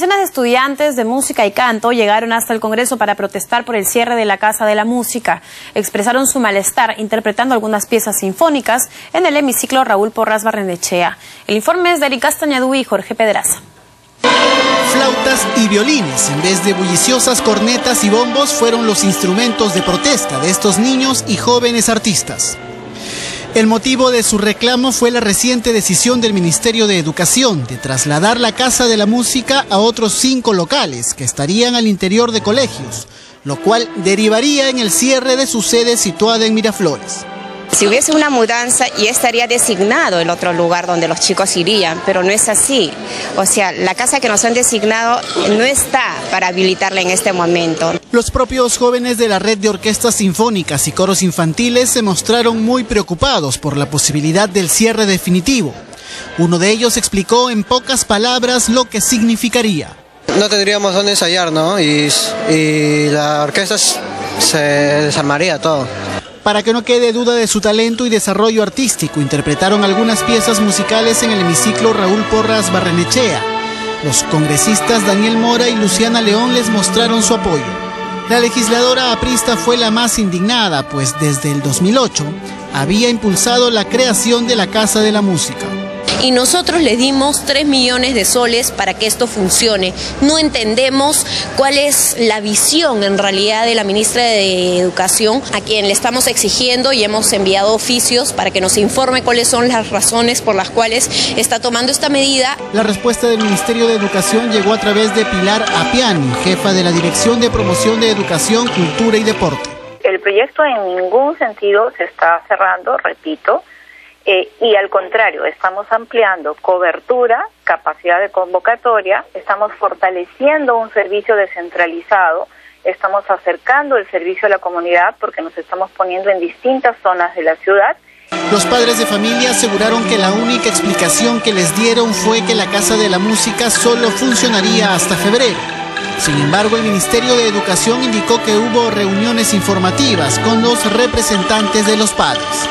Decenas de estudiantes de música y canto llegaron hasta el Congreso para protestar por el cierre de la Casa de la Música. Expresaron su malestar interpretando algunas piezas sinfónicas en el hemiciclo Raúl Porras Barrenechea. El informe es de Eric Castañadú y Jorge Pedraza. Flautas y violines, en vez de bulliciosas cornetas y bombos, fueron los instrumentos de protesta de estos niños y jóvenes artistas. El motivo de su reclamo fue la reciente decisión del Ministerio de Educación de trasladar la Casa de la Música a otros cinco locales que estarían al interior de colegios, lo cual derivaría en el cierre de su sede situada en Miraflores. Si hubiese una mudanza ya estaría designado el otro lugar donde los chicos irían, pero no es así. O sea, la casa que nos han designado no está para habilitarla en este momento. Los propios jóvenes de la red de orquestas sinfónicas y coros infantiles se mostraron muy preocupados por la posibilidad del cierre definitivo. Uno de ellos explicó en pocas palabras lo que significaría. No tendríamos dónde ensayar, ¿no? Y, y la orquesta se desarmaría todo. Para que no quede duda de su talento y desarrollo artístico, interpretaron algunas piezas musicales en el hemiciclo Raúl Porras Barrenechea. Los congresistas Daniel Mora y Luciana León les mostraron su apoyo. La legisladora aprista fue la más indignada, pues desde el 2008 había impulsado la creación de la Casa de la Música y nosotros les dimos 3 millones de soles para que esto funcione. No entendemos cuál es la visión en realidad de la ministra de Educación, a quien le estamos exigiendo y hemos enviado oficios para que nos informe cuáles son las razones por las cuales está tomando esta medida. La respuesta del Ministerio de Educación llegó a través de Pilar Apiani, jefa de la Dirección de Promoción de Educación, Cultura y Deporte. El proyecto en ningún sentido se está cerrando, repito, eh, y al contrario, estamos ampliando cobertura, capacidad de convocatoria, estamos fortaleciendo un servicio descentralizado, estamos acercando el servicio a la comunidad porque nos estamos poniendo en distintas zonas de la ciudad. Los padres de familia aseguraron que la única explicación que les dieron fue que la Casa de la Música solo funcionaría hasta febrero. Sin embargo, el Ministerio de Educación indicó que hubo reuniones informativas con los representantes de los padres.